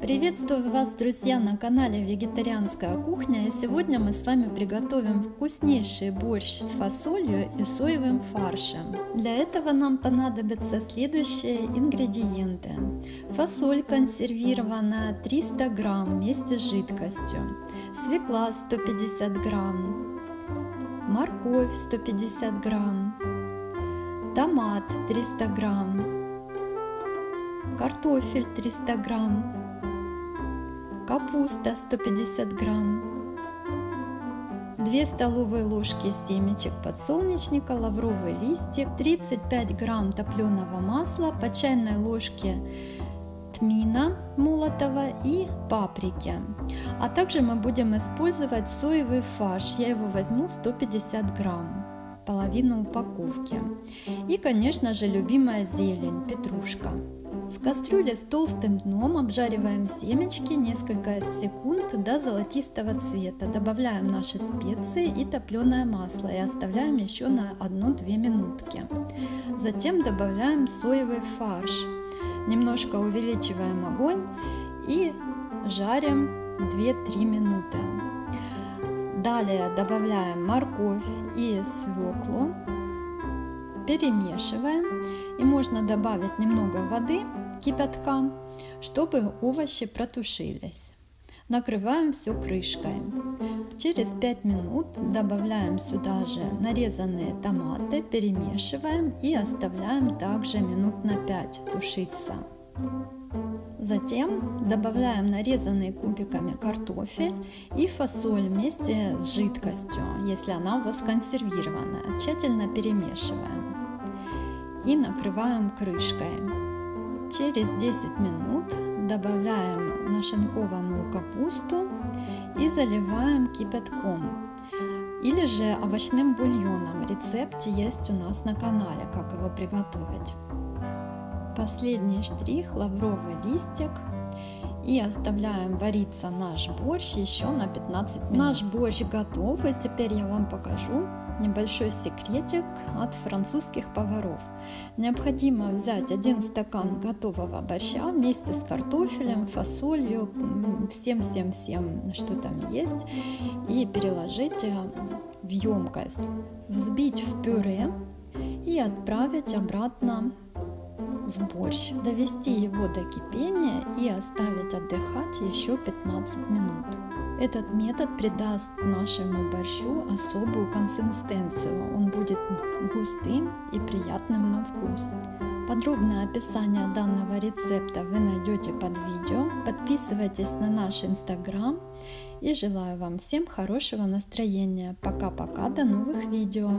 Приветствую вас, друзья, на канале Вегетарианская кухня. И сегодня мы с вами приготовим вкуснейший борщ с фасолью и соевым фаршем. Для этого нам понадобятся следующие ингредиенты. Фасоль консервированная 300 грамм вместе с жидкостью. Свекла 150 грамм. Морковь 150 грамм. Томат 300 грамм. Картофель 300 грамм капуста 150 грамм, 2 столовые ложки семечек подсолнечника, лавровый листик, 35 грамм топленого масла, по чайной ложке тмина молотого и паприки. А также мы будем использовать соевый фарш. Я его возьму 150 грамм, половину упаковки. И, конечно же, любимая зелень, петрушка. В кастрюле с толстым дном обжариваем семечки несколько секунд до золотистого цвета. Добавляем наши специи и топленое масло и оставляем еще на 1-2 минутки. Затем добавляем соевый фарш. Немножко увеличиваем огонь и жарим 2-3 минуты. Далее добавляем морковь и свеклу, перемешиваем и можно добавить немного воды кипятка, чтобы овощи протушились. Накрываем все крышкой. Через 5 минут добавляем сюда же нарезанные томаты, перемешиваем и оставляем также минут на 5 тушиться. Затем добавляем нарезанный кубиками картофель и фасоль вместе с жидкостью, если она у вас консервированная. Тщательно перемешиваем и накрываем крышкой. Через 10 минут добавляем нашинкованную капусту и заливаем кипятком или же овощным бульоном. Рецепт есть у нас на канале, как его приготовить. Последний штрих лавровый листик и оставляем вариться наш борщ еще на 15 минут. Наш борщ готов и теперь я вам покажу небольшой секретик от французских поваров. Необходимо взять один стакан готового борща вместе с картофелем, фасолью, всем-всем-всем, что там есть, и переложить э, в емкость, взбить в пюре и отправить обратно в борщ, довести его до кипения и оставить отдыхать еще 15 минут. Этот метод придаст нашему борщу особую консистенцию. Он будет густым и приятным на вкус. Подробное описание данного рецепта вы найдете под видео. Подписывайтесь на наш инстаграм и желаю вам всем хорошего настроения. Пока-пока, до новых видео!